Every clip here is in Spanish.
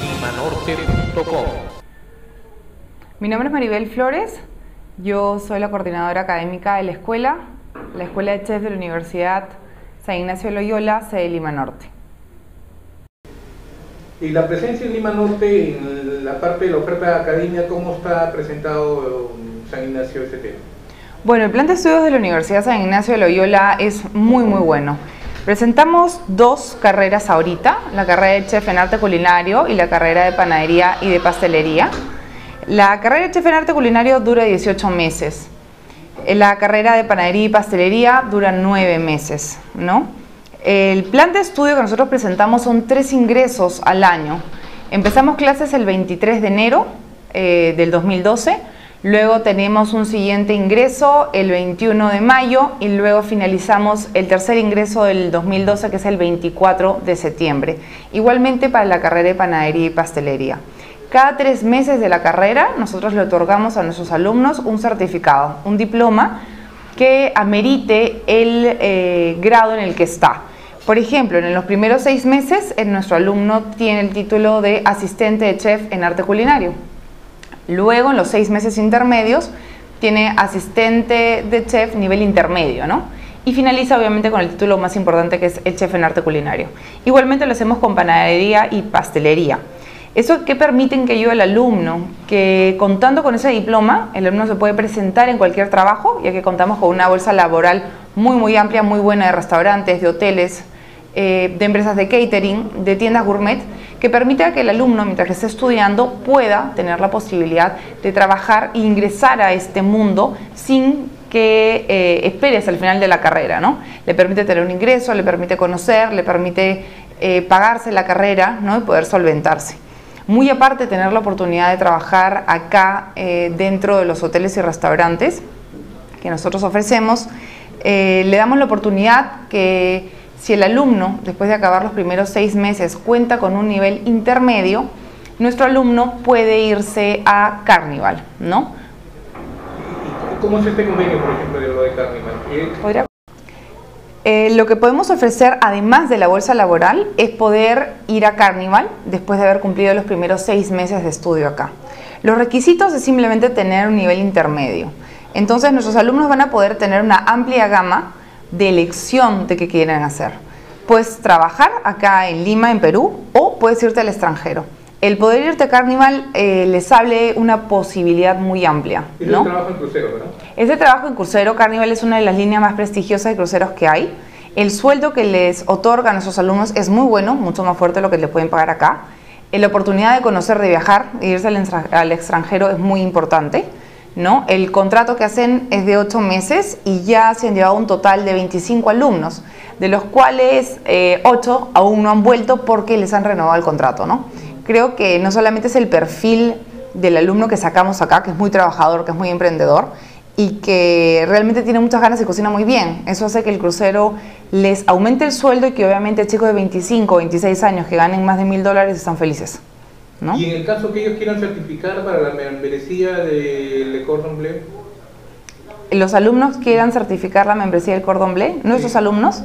limanorte.com. Mi nombre es Maribel Flores, yo soy la coordinadora académica de la escuela, la Escuela de Chefs de la Universidad San Ignacio de Loyola, sede Lima Norte. Y la presencia en Lima Norte, en la parte de la oferta de academia, ¿cómo está presentado San Ignacio ese tema? Bueno, el plan de estudios de la Universidad San Ignacio de Loyola es muy, muy bueno. Presentamos dos carreras ahorita, la carrera de chef en arte culinario y la carrera de panadería y de pastelería. La carrera de chef en arte culinario dura 18 meses. La carrera de panadería y pastelería dura 9 meses, ¿no? El plan de estudio que nosotros presentamos son tres ingresos al año. Empezamos clases el 23 de enero eh, del 2012, luego tenemos un siguiente ingreso el 21 de mayo y luego finalizamos el tercer ingreso del 2012 que es el 24 de septiembre. Igualmente para la carrera de panadería y pastelería. Cada tres meses de la carrera nosotros le otorgamos a nuestros alumnos un certificado, un diploma que amerite el eh, grado en el que está. Por ejemplo, en los primeros seis meses, nuestro alumno tiene el título de asistente de chef en arte culinario. Luego, en los seis meses intermedios, tiene asistente de chef nivel intermedio, ¿no? Y finaliza obviamente con el título más importante que es el chef en arte culinario. Igualmente lo hacemos con panadería y pastelería. ¿Eso qué permiten que yo el alumno? Que contando con ese diploma, el alumno se puede presentar en cualquier trabajo, ya que contamos con una bolsa laboral muy, muy amplia, muy buena de restaurantes, de hoteles, eh, de empresas de catering, de tiendas gourmet, que permita que el alumno, mientras que esté estudiando, pueda tener la posibilidad de trabajar e ingresar a este mundo sin que eh, espere hasta el final de la carrera, ¿no? Le permite tener un ingreso, le permite conocer, le permite eh, pagarse la carrera, ¿no? Y poder solventarse. Muy aparte, tener la oportunidad de trabajar acá dentro de los hoteles y restaurantes que nosotros ofrecemos, le damos la oportunidad que si el alumno, después de acabar los primeros seis meses, cuenta con un nivel intermedio, nuestro alumno puede irse a Carnival, ¿no? ¿Cómo es este convenio, por ejemplo, de lo de Carnival? Eh, lo que podemos ofrecer, además de la bolsa laboral, es poder ir a Carnival después de haber cumplido los primeros seis meses de estudio acá. Los requisitos es simplemente tener un nivel intermedio. Entonces nuestros alumnos van a poder tener una amplia gama de elección de qué quieren hacer. Puedes trabajar acá en Lima, en Perú, o puedes irte al extranjero. El poder irte a Carnival eh, les hable una posibilidad muy amplia. ¿no? trabajo en crucero, ¿verdad? Ese trabajo en crucero, Carnival es una de las líneas más prestigiosas de cruceros que hay. El sueldo que les otorgan a nuestros alumnos es muy bueno, mucho más fuerte de lo que le pueden pagar acá. Eh, la oportunidad de conocer, de viajar, e irse al extranjero es muy importante. ¿No? El contrato que hacen es de 8 meses y ya se han llevado un total de 25 alumnos, de los cuales 8 eh, aún no han vuelto porque les han renovado el contrato. ¿no? Creo que no solamente es el perfil del alumno que sacamos acá, que es muy trabajador, que es muy emprendedor y que realmente tiene muchas ganas y cocina muy bien. Eso hace que el crucero les aumente el sueldo y que obviamente chicos de 25 o 26 años que ganen más de mil dólares están felices. Y en el caso que ellos quieran certificar para la membresía del Cordon Bleu. Los alumnos quieran certificar la membresía del Cordon Bleu, nuestros alumnos.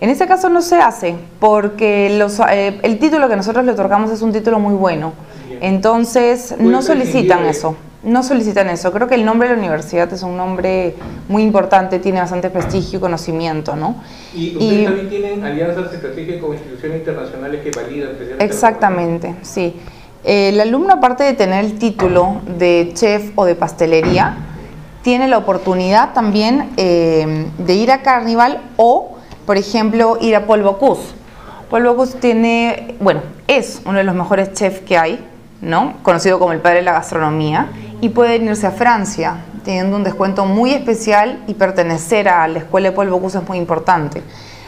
En este caso no se hace porque los, eh, el título que nosotros le otorgamos es un título muy bueno. Entonces no solicitan eso. No solicitan eso. Creo que el nombre de la universidad es un nombre muy importante, tiene bastante prestigio y conocimiento, ¿no? Y ustedes también tienen alianzas estratégicas con instituciones internacionales que validan. Exactamente, sí. El alumno, aparte de tener el título de chef o de pastelería, tiene la oportunidad también eh, de ir a Carnival o, por ejemplo, ir a Paul Bocuse. Paul Bocuse tiene, bueno, es uno de los mejores chefs que hay, ¿no? Conocido como el padre de la gastronomía, y puede irse a Francia, teniendo un descuento muy especial y pertenecer a la escuela de Paul Bocuse es muy importante.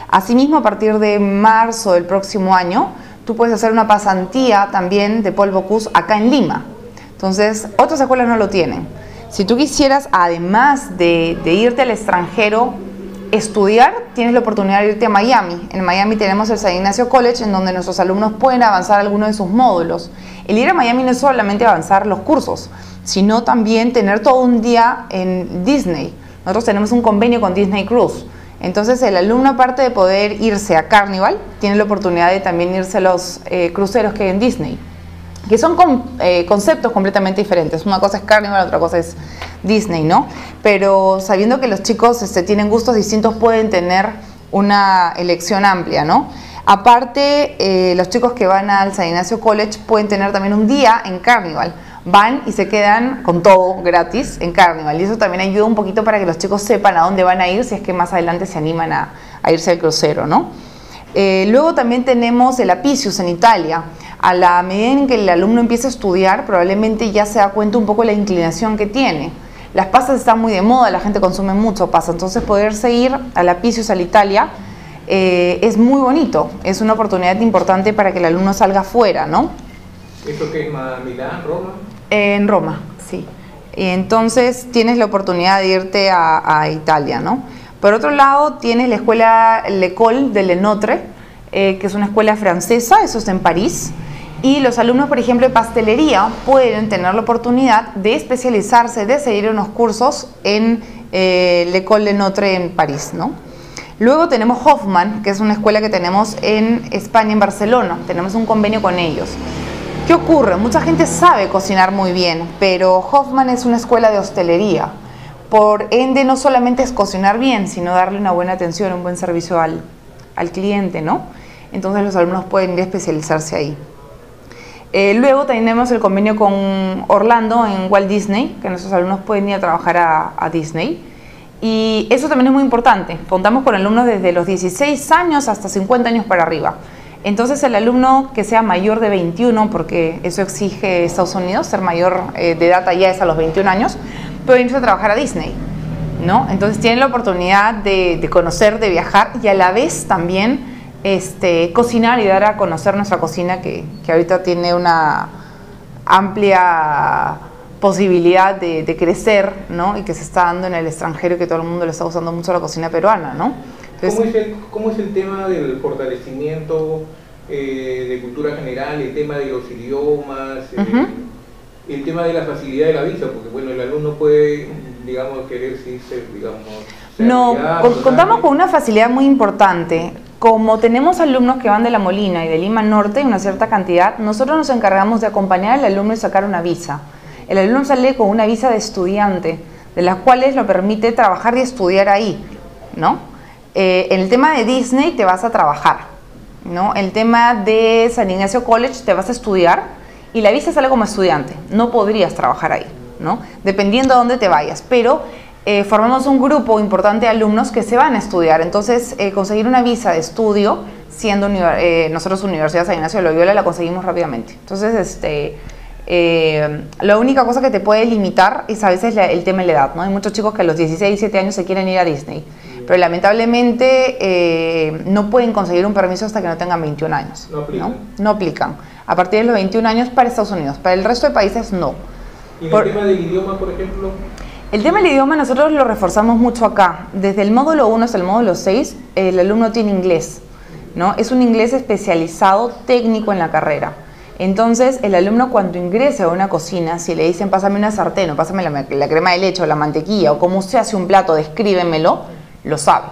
Asimismo, a partir de marzo del próximo año, tú puedes hacer una pasantía también de polvo Bocuse acá en Lima. Entonces, otras escuelas no lo tienen. Si tú quisieras, además de, irte al extranjero, estudiar, tienes la oportunidad de irte a Miami. En Miami tenemos el San Ignacio College, en donde nuestros alumnos pueden avanzar algunos de sus módulos. El ir a Miami no es solamente avanzar los cursos, sino también tener todo un día en Disney. Nosotros tenemos un convenio con Disney Cruise. Entonces el alumno aparte de poder irse a Carnival, tiene la oportunidad de también irse a los eh, cruceros que hay en Disney. que son eh, conceptos completamente diferentes. Una cosa es Carnival, otra cosa es Disney, ¿no? Pero sabiendo que los chicos este, tienen gustos distintos, pueden tener una elección amplia, ¿no? Aparte, eh, los chicos que van al San Ignacio College pueden tener también un día en Carnival. Van y se quedan con todo gratis en Carnival. Y eso también ayuda un poquito para que los chicos sepan a dónde van a ir si es que más adelante se animan a, irse al crucero, ¿no? Eh, luego también tenemos el Apicius en Italia. A la medida en que el alumno empieza a estudiar, probablemente ya se da cuenta un poco la inclinación que tiene. Las pasas están muy de moda, la gente consume mucho pasa, entonces poderse ir a la Picius, a la Italia, eh, es muy bonito, es una oportunidad importante para que el alumno salga afuera, ¿no? ¿Eso qué es Milán, Roma? En Roma, sí. Y entonces tienes la oportunidad de irte a, Italia, ¿no? Por otro lado, tienes la escuela L'École de Lenotre, eh, que es una escuela francesa, eso es en París. Y los alumnos, por ejemplo, de pastelería pueden tener la oportunidad de especializarse, de seguir unos cursos en eh, l'École de Notre en París, ¿no? Luego tenemos Hoffman, que es una escuela que tenemos en España, en Barcelona. Tenemos un convenio con ellos. ¿Qué ocurre? Mucha gente sabe cocinar muy bien, pero Hoffman es una escuela de hostelería. Por ende, no solamente es cocinar bien, sino darle una buena atención, un buen servicio al, al cliente, ¿no? Entonces los alumnos pueden ir a especializarse ahí. Eh, luego tenemos el convenio con Orlando en Walt Disney, que nuestros alumnos pueden ir a trabajar a, Disney. Y eso también es muy importante. Contamos con alumnos desde los 16 años hasta 50 años para arriba. Entonces el alumno que sea mayor de 21, porque eso exige Estados Unidos, ser mayor eh, de edad ya es a los 21 años, puede irse a trabajar a Disney. ¿no? Entonces tiene la oportunidad de, de conocer, de viajar y a la vez también este, cocinar y dar a conocer nuestra cocina que, ahorita tiene una amplia posibilidad de, crecer, ¿no? Y que se está dando en el extranjero y que todo el mundo le está usando mucho la cocina peruana, ¿no? ¿Cómo, es el, tema del fortalecimiento eh, de cultura general, el tema de los idiomas, eh, el tema de la facilidad de la visa? Porque, bueno, el alumno puede, digamos, querer irse, digamos... No, contamos con una facilidad muy importante. Como tenemos alumnos que van de La Molina y de Lima Norte, una cierta cantidad, nosotros nos encargamos de acompañar al alumno y sacar una visa. El alumno sale con una visa de estudiante, de las cuales lo permite trabajar y estudiar ahí, ¿no? Eh, en el tema de Disney te vas a trabajar, ¿no? El tema de San Ignacio College te vas a estudiar y la visa sale como estudiante, no podrías trabajar ahí, ¿no? Dependiendo de dónde te vayas, pero eh, formamos un grupo importante de alumnos que se van a estudiar. Entonces, eh, conseguir una visa de estudio, siendo eh, nosotros Universidad San Ignacio de Loyola, la conseguimos rápidamente. Entonces, este, la única cosa que te puede limitar es a veces el tema de la edad. ¿no? Hay muchos chicos que a los 16, 17 años se quieren ir a Disney, pero lamentablemente no pueden conseguir un permiso hasta que no tengan 21 años. No aplican. ¿no? aplican. A partir de los 21 años para Estados Unidos. Para el resto de países, no. ¿Y el tema del idioma, por ejemplo? El tema del idioma nosotros lo reforzamos mucho acá. Desde el módulo 1 hasta el módulo 6, el alumno tiene inglés. ¿no? Es un inglés especializado técnico en la carrera. Entonces, el alumno cuando ingrese a una cocina, si le dicen pásame una sartén o pásame la, crema de leche o la mantequilla o cómo se hace un plato, descríbemelo, lo sabe.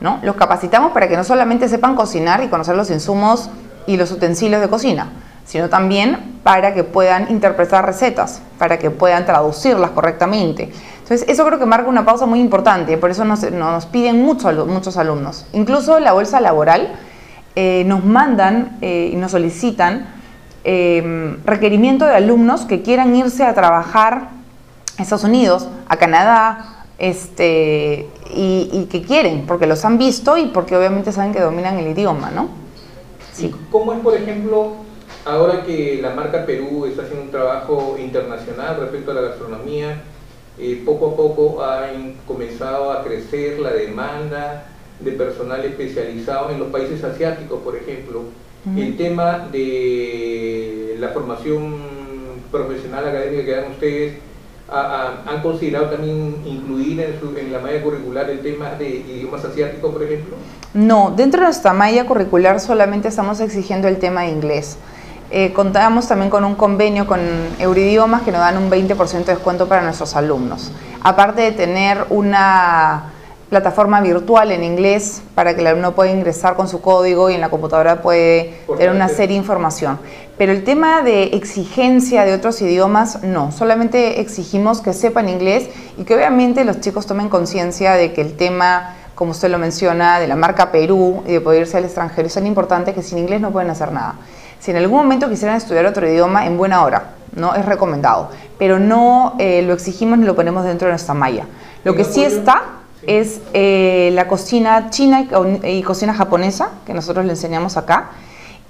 ¿no? Los capacitamos para que no solamente sepan cocinar y conocer los insumos y los utensilios de cocina, sino también para que puedan interpretar recetas, para que puedan traducirlas correctamente. Entonces, eso creo que marca una pausa muy importante, por eso nos, piden mucho, muchos alumnos. Incluso la bolsa laboral eh, nos mandan eh, y nos solicitan eh, requerimiento de alumnos que quieran irse a trabajar a Estados Unidos, a Canadá, este, y, y, que quieren, porque los han visto y porque obviamente saben que dominan el idioma, ¿no? Sí. ¿Cómo es, por ejemplo, ahora que la marca Perú está haciendo un trabajo internacional respecto a la gastronomía? Eh, poco a poco ha comenzado a crecer la demanda de personal especializado en los países asiáticos, por ejemplo. El tema de la formación profesional académica que dan ustedes, ¿han considerado también incluir en, en, la malla curricular el tema de idiomas asiáticos, por ejemplo? No, dentro de nuestra malla curricular solamente estamos exigiendo el tema de inglés. Eh, contamos también con un convenio con Euridiomas que nos dan un 20% de descuento para nuestros alumnos. Aparte de tener una plataforma virtual en inglés para que el alumno pueda ingresar con su código y en la computadora puede tener una serie de información. Pero el tema de exigencia de otros idiomas, no. Solamente exigimos que sepan inglés y que obviamente los chicos tomen conciencia de que el tema, como usted lo menciona, de la marca Perú y de poder irse al extranjero es tan importante que sin inglés no pueden hacer nada. Si en algún momento quisieran estudiar otro idioma, en buena hora, ¿no? Es recomendado. Pero no eh, lo exigimos ni lo ponemos dentro de nuestra malla. Lo que sí está es eh, la cocina china y, cocina japonesa, que nosotros le enseñamos acá.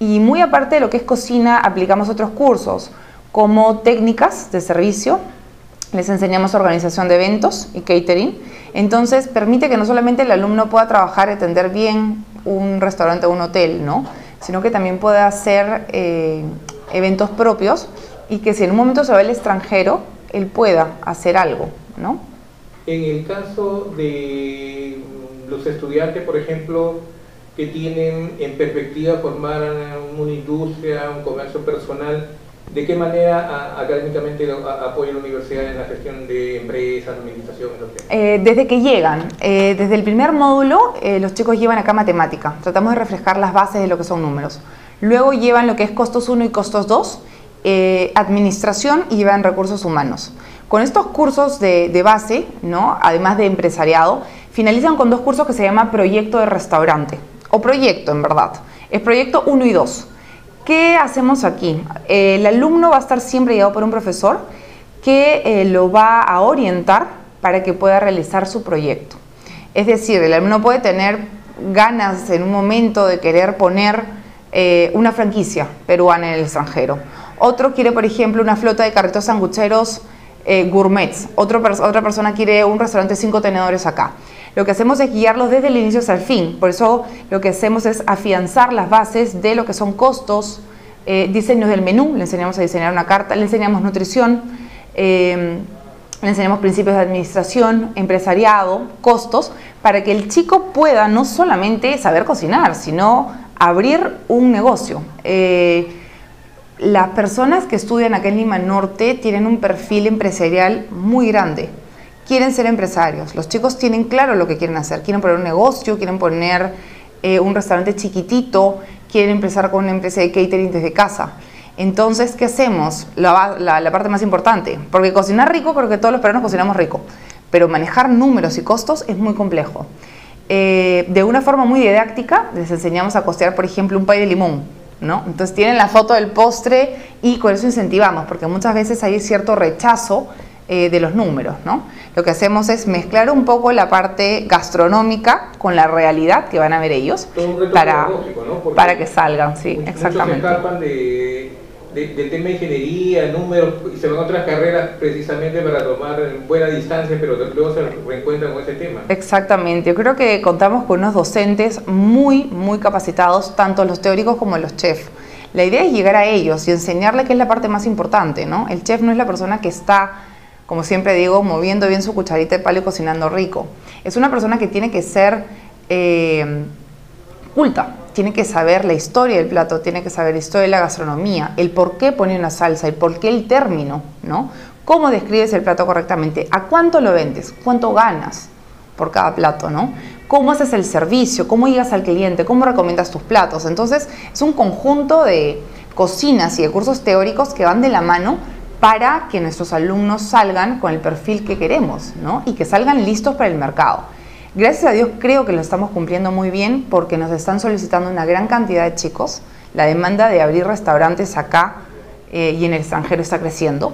Y muy aparte de lo que es cocina, aplicamos otros cursos, como técnicas de servicio, les enseñamos organización de eventos y catering. Entonces, permite que no solamente el alumno pueda trabajar y atender bien un restaurante o un hotel, ¿no? sino que también pueda hacer eh, eventos propios y que si en un momento se va al extranjero, él pueda hacer algo, ¿no? En el caso de los estudiantes, por ejemplo, que tienen en perspectiva formar una industria, un comercio personal, ¿de qué manera académicamente apoya la universidad en la gestión de empresas, administración? Eh, desde que llegan, eh, desde el primer módulo, eh, los chicos llevan acá matemática. Tratamos de reflejar las bases de lo que son números. Luego llevan lo que es costos 1 y costos 2, administración y llevan recursos humanos. Con estos cursos de, base, ¿no? además de empresariado, finalizan con dos cursos que se llama proyecto de restaurante, o proyecto en verdad. Es proyecto 1 y 2. ¿Qué hacemos aquí? el alumno va a estar siempre guiado por un profesor que eh, lo va a orientar para que pueda realizar su proyecto. Es decir, el alumno puede tener ganas en un momento de querer poner eh, una franquicia peruana en el extranjero. Otro quiere, por ejemplo, una flota de carritos sangucheros eh, gourmets, otra persona quiere un restaurante cinco tenedores acá. Lo que hacemos es guiarlos desde el inicio hasta el fin, por eso lo que hacemos es afianzar las bases de lo que son costos, eh, diseños del menú, le enseñamos a diseñar una carta, le enseñamos nutrición, eh, le enseñamos principios de administración, empresariado, costos, para que el chico pueda no solamente saber cocinar, sino abrir un negocio. Las personas que estudian acá en Lima Norte tienen un perfil empresarial muy grande. Quieren ser empresarios. Los chicos tienen claro lo que quieren hacer. Quieren poner un negocio, quieren poner eh, un restaurante chiquitito, quieren empezar con una empresa de catering desde casa. Entonces, ¿qué hacemos? La, parte más importante. Porque cocinar rico, creo que todos los peruanos cocinamos rico. Pero manejar números y costos es muy complejo. Eh, de una forma muy didáctica, les enseñamos a costear, por ejemplo, un pay de limón entonces tienen la foto del postre y con eso incentivamos, porque muchas veces hay cierto rechazo eh, de los números, ¿no? Lo que hacemos es mezclar un poco la parte gastronómica con la realidad que van a ver ellos para, para que salgan, sí, exactamente. de del tema de ingeniería, números, y se van a otras carreras precisamente para tomar buena distancia, pero luego se reencuentran con ese tema. Exactamente, yo creo que contamos con unos docentes muy, muy capacitados, tanto los teóricos como los chefs. La idea es llegar a ellos y enseñarle qué es la parte más importante, ¿no? El chef no es la persona que está, como siempre digo, moviendo bien su cucharita de palo y cocinando rico. Es una persona que tiene que ser eh, culta, tiene que saber la historia del plato, tiene que saber la historia de la gastronomía, el por qué pone una salsa, el por qué el término, ¿no? ¿Cómo describes el plato correctamente? ¿A cuánto lo vendes? ¿Cuánto ganas por cada plato, no? ¿Cómo haces el servicio? ¿Cómo llegas al cliente? ¿Cómo recomiendas tus platos? Entonces, es un conjunto de cocinas y de cursos teóricos que van de la mano para que nuestros alumnos salgan con el perfil que queremos, ¿no? Y que salgan listos para el mercado. Gracias a Dios creo que lo estamos cumpliendo muy bien porque nos están solicitando una gran cantidad de chicos. La demanda de abrir restaurantes acá eh, y en el extranjero está creciendo.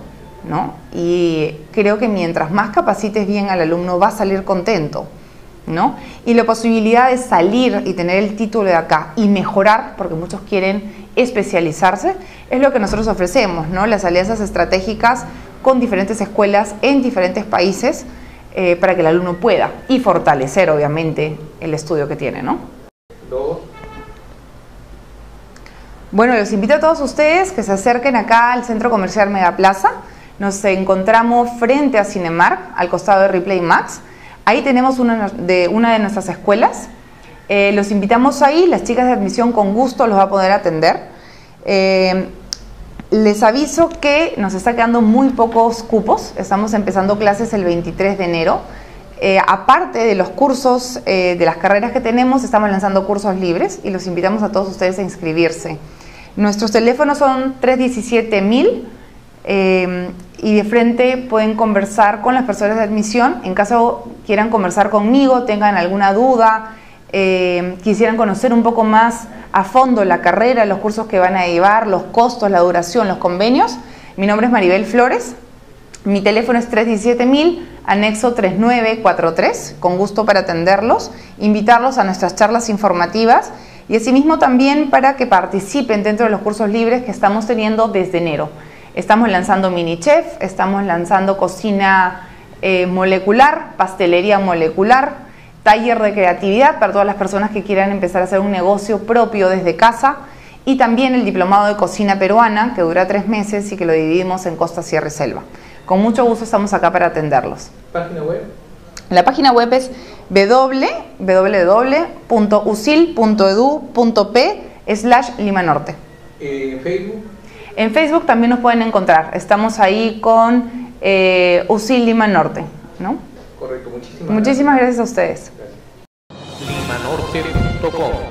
¿no? Y creo que mientras más capacites bien al alumno va a salir contento. ¿No? Y la posibilidad de salir y tener el título de acá y mejorar, porque muchos quieren especializarse, es lo que nosotros ofrecemos, ¿no? Las alianzas estratégicas con diferentes escuelas en diferentes países eh, para que el alumno pueda y fortalecer obviamente el estudio que tiene, ¿no? Bueno, los invito a todos ustedes que se acerquen acá al Centro Comercial Megaplaza. Nos encontramos frente a Cinemark, al costado de Replay Max. Ahí tenemos una de, una de nuestras escuelas. Eh, los invitamos ahí, las chicas de admisión con gusto los va a poder atender. Eh, les aviso que nos está quedando muy pocos cupos. Estamos empezando clases el 23 de enero. Eh, aparte de los cursos, de las carreras que tenemos, estamos lanzando cursos libres y los invitamos a todos ustedes a inscribirse. Nuestros teléfonos son 317.000 eh, y de frente pueden conversar con las personas de admisión. En caso quieran conversar conmigo, tengan alguna duda, quisieran conocer un poco más a fondo la carrera, los cursos que van a llevar, los costos, la duración, los convenios. Mi nombre es Maribel Flores, mi teléfono es 317.000 anexo 3943, con gusto para atenderlos, invitarlos a nuestras charlas informativas y asimismo también para que participen dentro de los cursos libres que estamos teniendo desde enero. Estamos lanzando mini chef, estamos lanzando cocina eh, molecular, pastelería molecular, taller de creatividad para todas las personas que quieran empezar a hacer un negocio propio desde casa y también el diplomado de cocina peruana que dura tres meses y que lo dividimos en Costa, Sierra y Selva. Con mucho gusto estamos acá para atenderlos. ¿Página web? La página web es www.usil.edu.p slash Lima Norte. ¿En Facebook? En Facebook también nos pueden encontrar. Estamos ahí con eh, USIL Lima Norte. ¿no? Correcto, muchísimas, muchísimas gracias. a ustedes. Limanorte.com